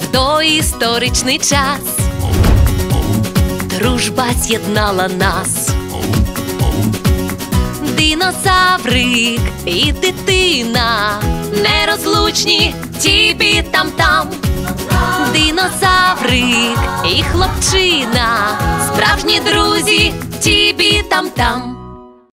В доісторичний час дружба з'єднала нас. Динозаврик і дитина нерозлучні тібі там там. Динозаврик і хлопчина, справжні друзі, тібі там там.